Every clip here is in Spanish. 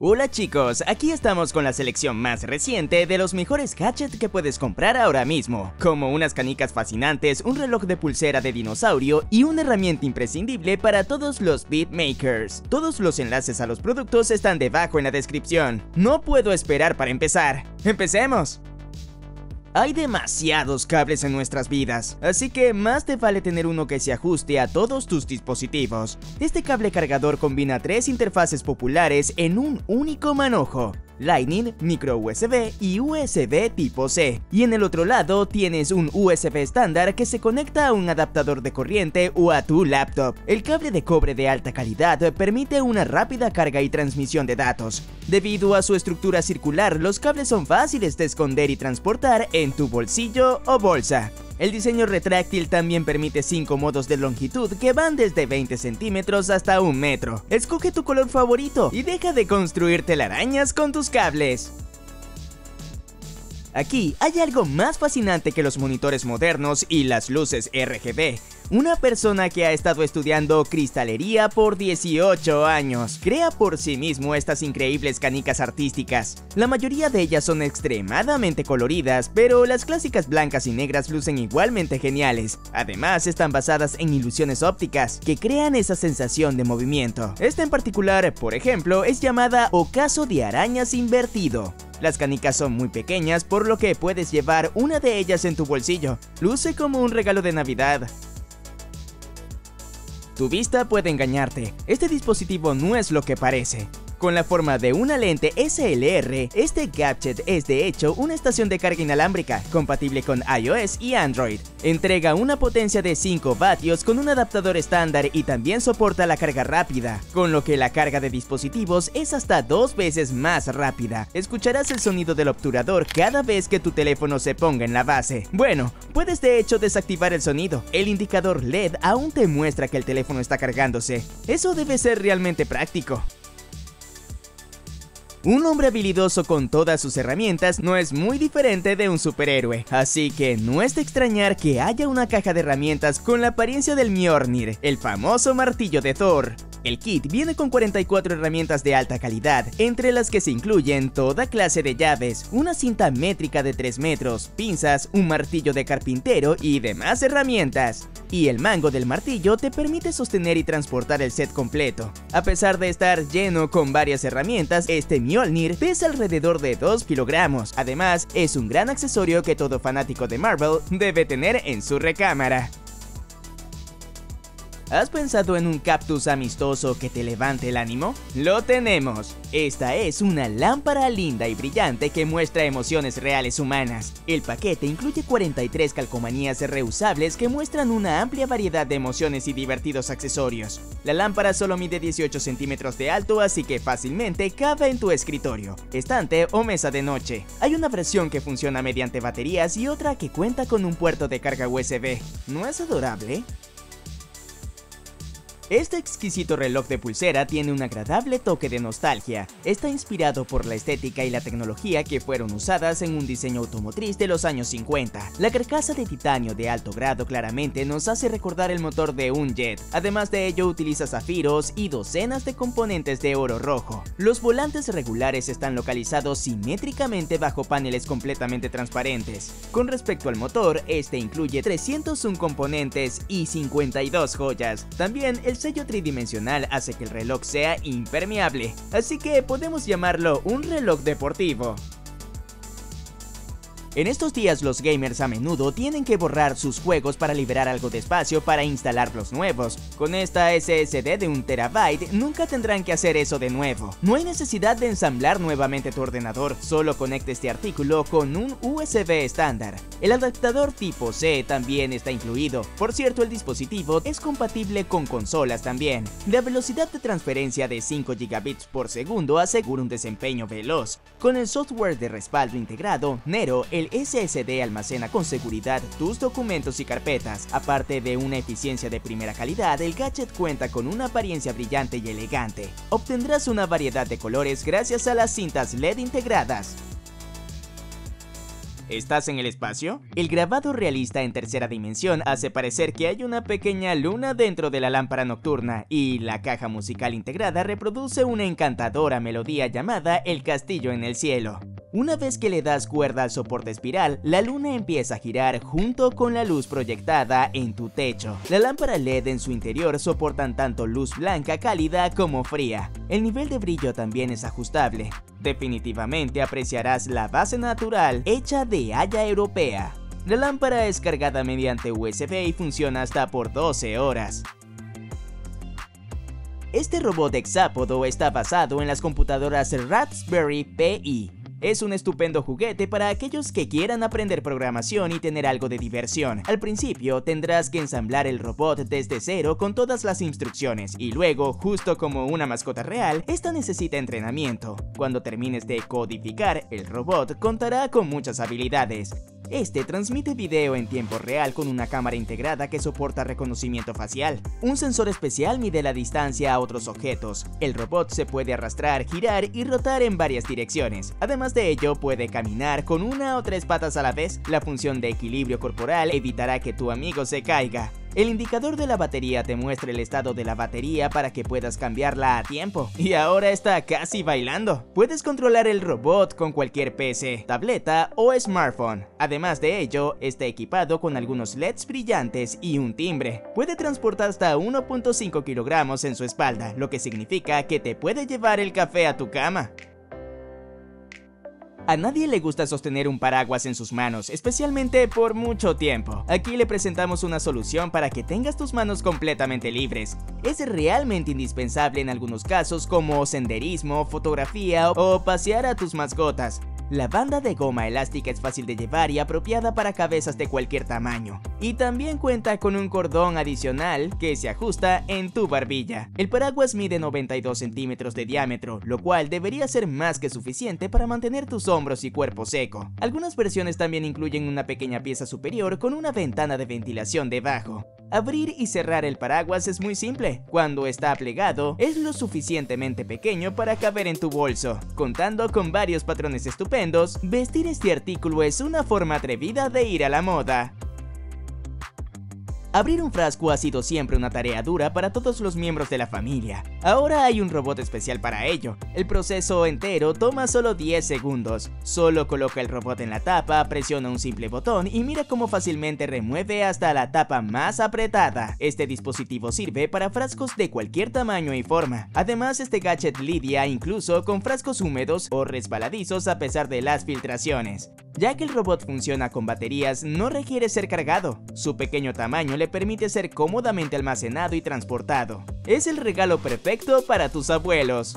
Hola chicos, aquí estamos con la selección más reciente de los mejores gadgets que puedes comprar ahora mismo, como unas canicas fascinantes, un reloj de pulsera de dinosaurio y una herramienta imprescindible para todos los beatmakers. Todos los enlaces a los productos están debajo en la descripción. No puedo esperar para empezar. ¡Empecemos! Hay demasiados cables en nuestras vidas, así que más te vale tener uno que se ajuste a todos tus dispositivos. Este cable cargador combina tres interfaces populares en un único manojo. Lightning, micro USB y USB tipo C. Y en el otro lado tienes un USB estándar que se conecta a un adaptador de corriente o a tu laptop. El cable de cobre de alta calidad permite una rápida carga y transmisión de datos. Debido a su estructura circular, los cables son fáciles de esconder y transportar en tu bolsillo o bolsa. El diseño retráctil también permite 5 modos de longitud que van desde 20 centímetros hasta 1 metro. Escoge tu color favorito y deja de construir telarañas con tus cables. Aquí hay algo más fascinante que los monitores modernos y las luces RGB. Una persona que ha estado estudiando cristalería por 18 años crea por sí mismo estas increíbles canicas artísticas. La mayoría de ellas son extremadamente coloridas, pero las clásicas blancas y negras lucen igualmente geniales. Además, están basadas en ilusiones ópticas que crean esa sensación de movimiento. Esta en particular, por ejemplo, es llamada ocaso de arañas invertido. Las canicas son muy pequeñas, por lo que puedes llevar una de ellas en tu bolsillo. Luce como un regalo de Navidad. Tu vista puede engañarte, este dispositivo no es lo que parece. Con la forma de una lente SLR, este gadget es de hecho una estación de carga inalámbrica, compatible con iOS y Android. Entrega una potencia de 5 vatios con un adaptador estándar y también soporta la carga rápida, con lo que la carga de dispositivos es hasta dos veces más rápida. Escucharás el sonido del obturador cada vez que tu teléfono se ponga en la base. Bueno, puedes de hecho desactivar el sonido. El indicador LED aún te muestra que el teléfono está cargándose. Eso debe ser realmente práctico. Un hombre habilidoso con todas sus herramientas no es muy diferente de un superhéroe, así que no es de extrañar que haya una caja de herramientas con la apariencia del Mjolnir, el famoso martillo de Thor. El kit viene con 44 herramientas de alta calidad, entre las que se incluyen toda clase de llaves, una cinta métrica de 3 metros, pinzas, un martillo de carpintero y demás herramientas. Y el mango del martillo te permite sostener y transportar el set completo. A pesar de estar lleno con varias herramientas, este Mjolnir pesa alrededor de 2 kilogramos. Además, es un gran accesorio que todo fanático de Marvel debe tener en su recámara. ¿Has pensado en un cactus amistoso que te levante el ánimo? Lo tenemos. Esta es una lámpara linda y brillante que muestra emociones reales humanas. El paquete incluye 43 calcomanías reusables que muestran una amplia variedad de emociones y divertidos accesorios. La lámpara solo mide 18 centímetros de alto, así que fácilmente cabe en tu escritorio, estante o mesa de noche. Hay una versión que funciona mediante baterías y otra que cuenta con un puerto de carga USB. ¿No es adorable? Este exquisito reloj de pulsera tiene un agradable toque de nostalgia. Está inspirado por la estética y la tecnología que fueron usadas en un diseño automotriz de los años 50. La carcasa de titanio de alto grado claramente nos hace recordar el motor de un jet. Además de ello utiliza zafiros y docenas de componentes de oro rojo. Los volantes regulares están localizados simétricamente bajo paneles completamente transparentes. Con respecto al motor, este incluye 301 componentes y 52 joyas. También el sello tridimensional hace que el reloj sea impermeable, así que podemos llamarlo un reloj deportivo. En estos días los gamers a menudo tienen que borrar sus juegos para liberar algo de espacio para instalar los nuevos. Con esta SSD de un terabyte nunca tendrán que hacer eso de nuevo. No hay necesidad de ensamblar nuevamente tu ordenador, solo conecte este artículo con un USB estándar. El adaptador tipo C también está incluido. Por cierto, el dispositivo es compatible con consolas también. La velocidad de transferencia de 5 gigabits por segundo asegura un desempeño veloz. Con el software de respaldo integrado, Nero, el SSD almacena con seguridad tus documentos y carpetas. Aparte de una eficiencia de primera calidad, el gadget cuenta con una apariencia brillante y elegante. Obtendrás una variedad de colores gracias a las cintas LED integradas. ¿Estás en el espacio? El grabado realista en tercera dimensión hace parecer que hay una pequeña luna dentro de la lámpara nocturna y la caja musical integrada reproduce una encantadora melodía llamada El Castillo en el Cielo. Una vez que le das cuerda al soporte espiral, la luna empieza a girar junto con la luz proyectada en tu techo. La lámpara LED en su interior soportan tanto luz blanca cálida como fría. El nivel de brillo también es ajustable. Definitivamente apreciarás la base natural hecha de haya europea. La lámpara es cargada mediante USB y funciona hasta por 12 horas. Este robot hexápodo está basado en las computadoras Raspberry Pi. Es un estupendo juguete para aquellos que quieran aprender programación y tener algo de diversión. Al principio tendrás que ensamblar el robot desde cero con todas las instrucciones y luego, justo como una mascota real, esta necesita entrenamiento. Cuando termines de codificar, el robot contará con muchas habilidades. Este transmite video en tiempo real con una cámara integrada que soporta reconocimiento facial. Un sensor especial mide la distancia a otros objetos. El robot se puede arrastrar, girar y rotar en varias direcciones. Además de ello, puede caminar con una o tres patas a la vez. La función de equilibrio corporal evitará que tu amigo se caiga. El indicador de la batería te muestra el estado de la batería para que puedas cambiarla a tiempo. Y ahora está casi bailando. Puedes controlar el robot con cualquier PC, tableta o smartphone. Además de ello, está equipado con algunos LEDs brillantes y un timbre. Puede transportar hasta 1.5 kilogramos en su espalda, lo que significa que te puede llevar el café a tu cama. A nadie le gusta sostener un paraguas en sus manos, especialmente por mucho tiempo. Aquí le presentamos una solución para que tengas tus manos completamente libres. Es realmente indispensable en algunos casos como senderismo, fotografía o pasear a tus mascotas. La banda de goma elástica es fácil de llevar y apropiada para cabezas de cualquier tamaño. Y también cuenta con un cordón adicional que se ajusta en tu barbilla. El paraguas mide 92 centímetros de diámetro, lo cual debería ser más que suficiente para mantener tus hombros y cuerpo seco. Algunas versiones también incluyen una pequeña pieza superior con una ventana de ventilación debajo. Abrir y cerrar el paraguas es muy simple. Cuando está plegado, es lo suficientemente pequeño para caber en tu bolso. Contando con varios patrones estupendos, vestir este artículo es una forma atrevida de ir a la moda. Abrir un frasco ha sido siempre una tarea dura para todos los miembros de la familia. Ahora hay un robot especial para ello. El proceso entero toma solo 10 segundos. Solo coloca el robot en la tapa, presiona un simple botón y mira cómo fácilmente remueve hasta la tapa más apretada. Este dispositivo sirve para frascos de cualquier tamaño y forma. Además, este gadget lidia incluso con frascos húmedos o resbaladizos a pesar de las filtraciones. Ya que el robot funciona con baterías, no requiere ser cargado. Su pequeño tamaño le permite ser cómodamente almacenado y transportado. Es el regalo perfecto para tus abuelos.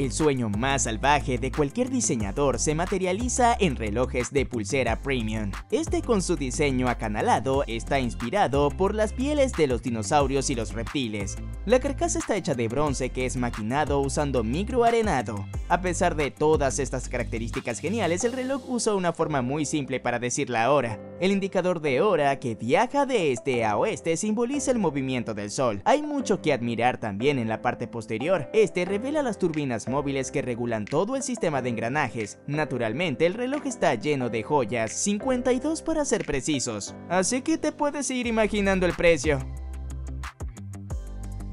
El sueño más salvaje de cualquier diseñador se materializa en relojes de pulsera premium. Este con su diseño acanalado está inspirado por las pieles de los dinosaurios y los reptiles. La carcasa está hecha de bronce que es maquinado usando microarenado. A pesar de todas estas características geniales, el reloj usa una forma muy simple para decir la hora. El indicador de hora que viaja de este a oeste simboliza el movimiento del sol. Hay mucho que admirar también en la parte posterior. Este revela las turbinas móviles que regulan todo el sistema de engranajes. Naturalmente, el reloj está lleno de joyas, 52 para ser precisos. Así que te puedes ir imaginando el precio.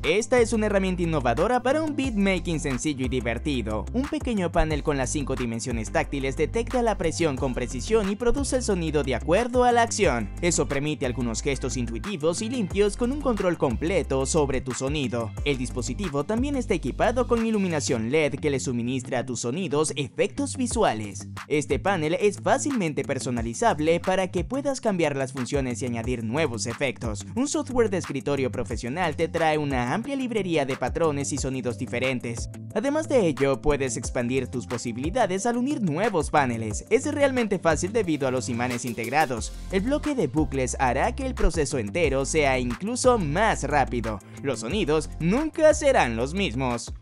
Esta es una herramienta innovadora para un beatmaking sencillo y divertido. Un pequeño panel con las 5 dimensiones táctiles detecta la presión con precisión y produce el sonido de acuerdo a la acción. Eso permite algunos gestos intuitivos y limpios con un control completo sobre tu sonido. El dispositivo también está equipado con iluminación LED que le suministra a tus sonidos efectos visuales. Este panel es fácilmente personalizable para que puedas cambiar las funciones y añadir nuevos efectos. Un software de escritorio profesional te trae una amplia librería de patrones y sonidos diferentes. Además de ello, puedes expandir tus posibilidades al unir nuevos paneles. Es realmente fácil debido a los imanes integrados. El bloque de bucles hará que el proceso entero sea incluso más rápido. Los sonidos nunca serán los mismos.